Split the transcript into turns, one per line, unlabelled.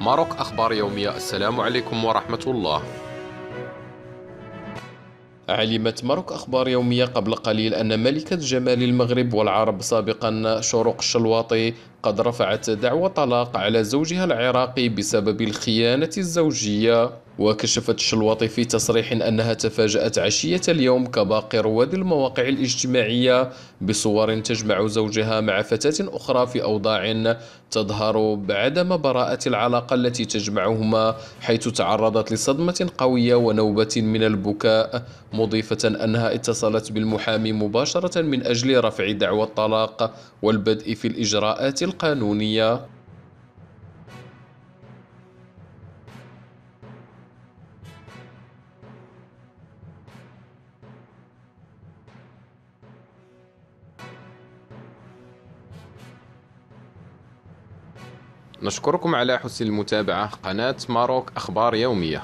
ماروك أخبار يومية. السلام عليكم ورحمة الله. علمت ماروك أخبار يومية قبل قليل أن ملكة جمال المغرب والعرب سابقا شروق الشلواطي قد رفعت دعوى طلاق على زوجها العراقي بسبب الخيانة الزوجية. وكشفت الشلواطي في تصريح أنها تفاجأت عشية اليوم كباقي رواد المواقع الاجتماعية بصور تجمع زوجها مع فتاة أخرى في أوضاع تظهر بعدم براءة العلاقة التي تجمعهما حيث تعرضت لصدمة قوية ونوبة من البكاء مضيفة أنها اتصلت بالمحامي مباشرة من أجل رفع دعوى الطلاق والبدء في الإجراءات القانونية. نشكركم على حسن المتابعة. قناة ماروك أخبار يومية.